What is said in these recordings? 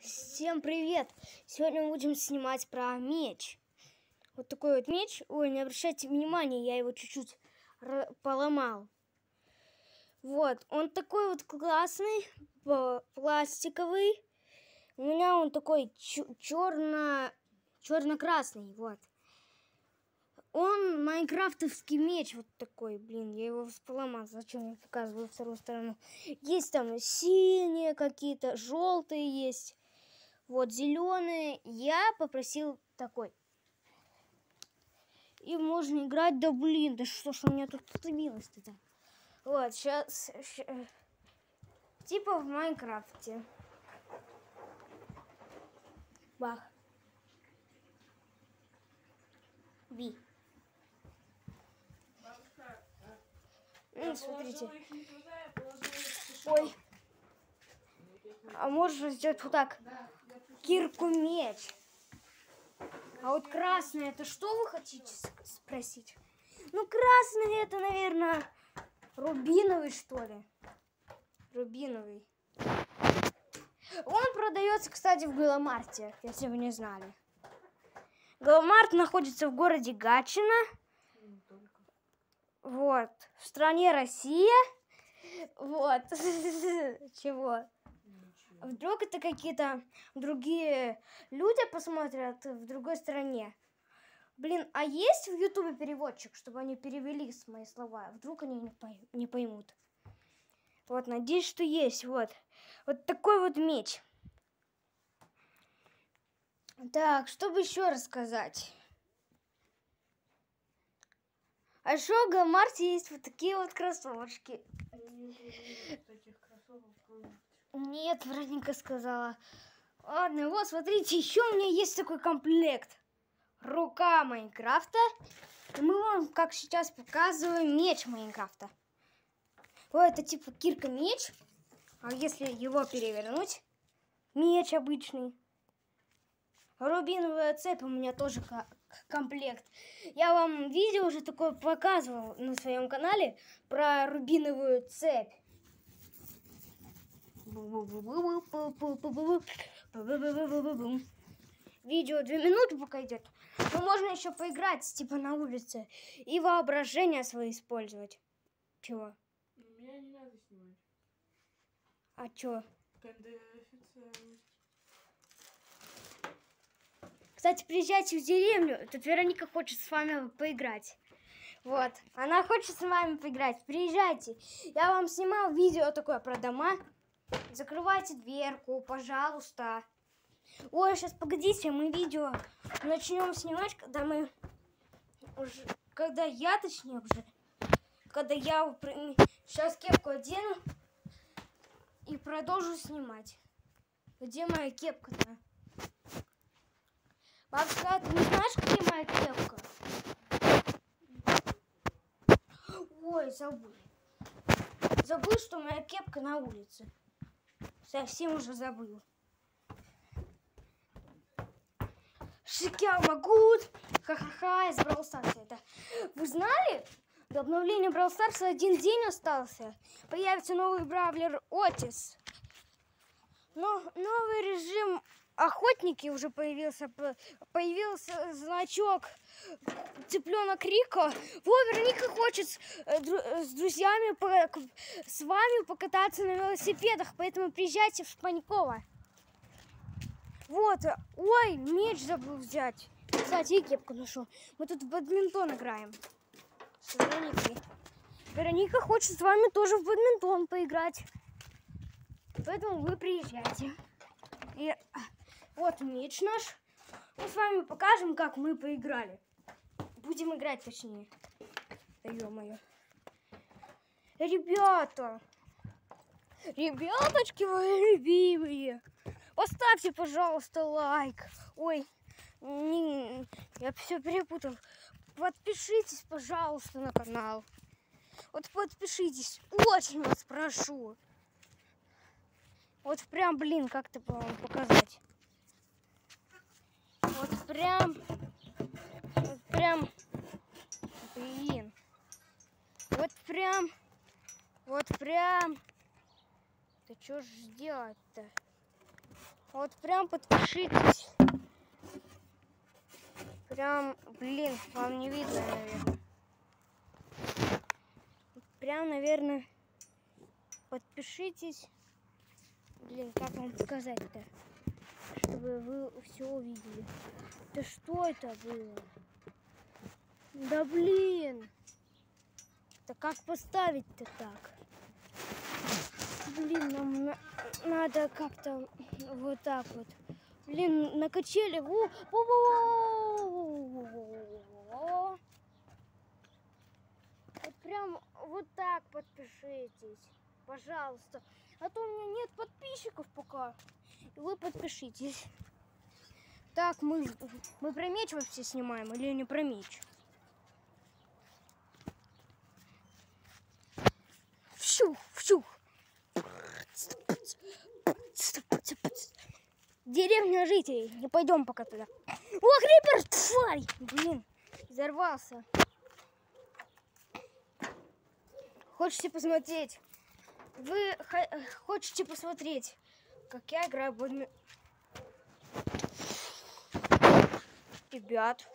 Всем привет! Сегодня мы будем снимать про меч. Вот такой вот меч. Ой, не обращайте внимания, я его чуть-чуть поломал. Вот, он такой вот классный, пластиковый. У меня он такой черно черно-красный, вот. Он майнкрафтовский меч вот такой, блин, я его поломал, зачем я показываю вторую сторону. Есть там синие какие-то, желтые есть, вот зеленые. Я попросил такой. И можно играть, да блин, да что ж у меня тут остановилось-то? Вот, сейчас, сейчас, типа в Майнкрафте. Бах. Ви. Ну, смотрите. Ой. А можно сделать вот так. Кирку меч. А вот красный, это что вы хотите спросить? Ну, красный это, наверное, рубиновый, что ли. Рубиновый. Он продается, кстати, в Галомарте, если вы не знали. Галомарт находится в городе Гатчина. Вот. В стране Россия. Вот. Чего? Вдруг это какие-то другие люди посмотрят в другой стране. Блин, а есть в Ютубе переводчик, чтобы они перевели мои слова? Вдруг они не, пой не поймут. Вот, надеюсь, что есть. Вот. Вот такой вот меч. Так, чтобы еще рассказать? А еще в Гамарте есть вот такие вот кроссовочки. Нет, Вероника сказала. Ладно, вот, смотрите, еще у меня есть такой комплект. Рука Майнкрафта. И мы вам, как сейчас показываем, меч Майнкрафта. Вот это типа кирка-меч. А если его перевернуть, меч обычный. Рубиновая цепь у меня тоже комплект. Я вам видео уже такое показывал на своем канале про рубиновую цепь. Видео две минуты пока идет. Но можно еще поиграть, типа на улице. И воображение свое использовать. Чего? Меня не надо снимать. А чё? Кстати, приезжайте в деревню. Тут Вероника хочет с вами поиграть. Вот. Она хочет с вами поиграть. Приезжайте. Я вам снимал видео такое про дома. Закрывайте дверку, пожалуйста. Ой, сейчас погодите, мы видео начнем снимать, когда мы уже, когда я, точнее уже, когда я сейчас кепку одену и продолжу снимать. Где моя кепка-то? Бабушка, ты не знаешь, где моя кепка? Ой, забыл. Забыл, что моя кепка на улице. Совсем уже забыл. Шикял Магут. Ха-ха-ха, из Brawl Stars это. Вы знали? До обновления Brawl Stars один день остался. Появится новый бравлер Отис. Но новый режим охотники уже появился, появился значок цыпленок Рико. Вот, Вероника хочет с, э, э, с друзьями, с вами покататься на велосипедах, поэтому приезжайте в Шпаньково. Вот, ой, меч забыл взять. Кстати, и кепку ношу. Мы тут в бадминтон играем с Вероникой. Вероника хочет с вами тоже в бадминтон поиграть. Поэтому вы приезжайте. Вот меч наш. Мы с вами покажем, как мы поиграли. Будем играть, точнее. Да ё-моё. Ребята! Ребяточки мои любимые! Поставьте, пожалуйста, лайк. Ой, не, я все перепутал. Подпишитесь, пожалуйста, на канал. Вот подпишитесь. Очень вас прошу. Вот прям, блин, как-то вам показать. Прям, вот прям, блин, вот прям, вот прям. Да что ж сделать-то? Вот прям подпишитесь. Прям, блин, вам не видно, наверное. Прям, наверное, подпишитесь. Блин, как вам сказать-то? Чтобы вы все увидели. Да что это было? Да блин! Да как поставить-то так? Блин, нам на- надо как-то вот так вот. Блин, на качели. Во- во-во-во-во-во-во-во-во. Вот прям вот так подпишитесь. Пожалуйста. А то у меня нет подписчиков пока. И вы подпишитесь. Так, мы, мы про меч вообще снимаем или не про меч? Вщух, вщух. Деревня жителей. Не пойдем пока туда. О, крипер, тварь! Блин, взорвался. Хочете посмотреть? Вы хо- хотите посмотреть, как я играю в бадми- Ребят.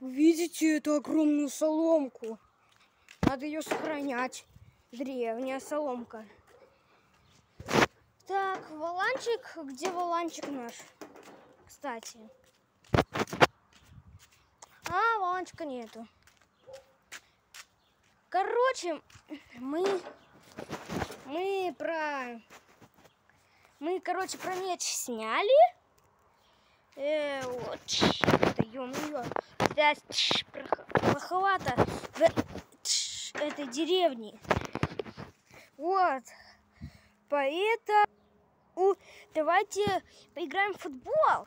Видите эту огромную соломку? Надо ее сохранять. Древняя соломка. Так, валанчик. Где валанчик наш? Кстати. А, валанчика нету. Короче, мы... Мы про... Мы, короче, про меч сняли. Э, вот. Да ё-моё. Плоховато в тш, этой деревни. Вот. Поэтому давайте поиграем в футбол.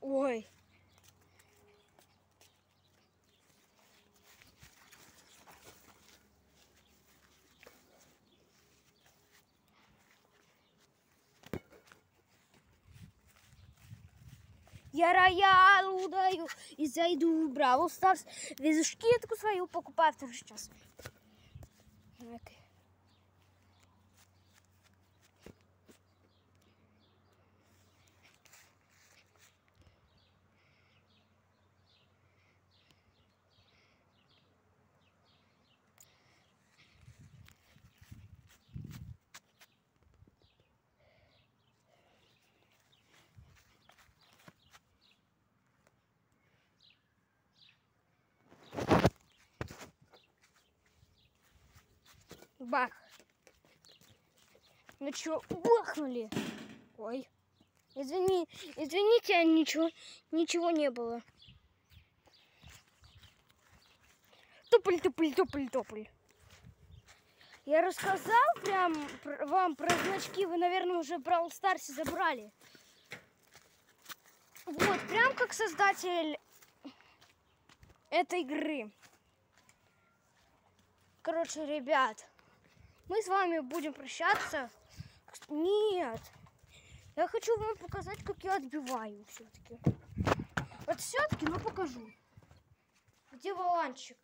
Ой. Я роял удаю и зайду в Бравл Старс. Визушкетку свою покупаю второй сейчас. Так. Бах. Ну чё, бахнули? Ой. Извини, извините, ничего, ничего не было. Туполь, туполь, туполь, туполь. Я рассказал прям пр- вам про значки, вы, наверное, уже Brawl Старсе забрали. Вот, прям как создатель этой игры. Короче, ребят, мы с вами будем прощаться. Нет, я хочу вам показать, как я отбиваю все-таки. Вот все-таки, ну покажу. Где валанчик,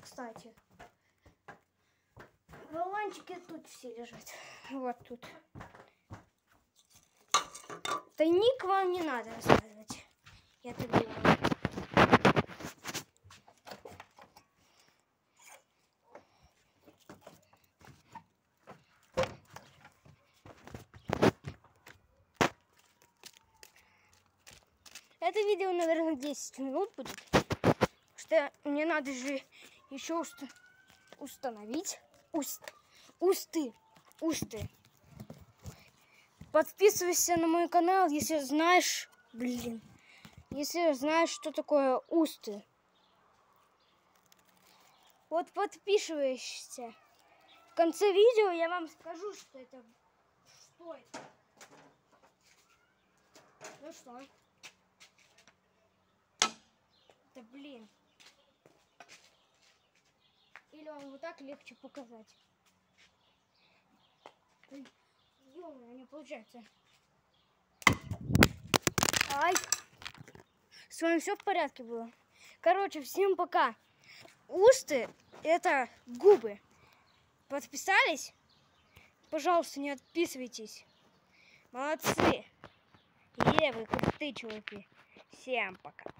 кстати? Валанчики тут все лежат. Вот тут. Тайник вам не надо рассказывать. Я так делаю. Это видео, наверное, 10 минут будет. Что мне надо же еще уст- установить уст, усты, усты. Подписывайся на мой канал, если знаешь, блин, если знаешь, что такое усты. Вот подписываешься. В конце видео я вам скажу, что это, что это. Ну что? Да блин. Или вам вот так легче показать. Ё-моё, не получается. Ай! С вами все в порядке было? Короче, всем пока. Усты – это губы. Подписались? Пожалуйста, не отписывайтесь. Молодцы. Е, вы крутые чуваки. Всем пока.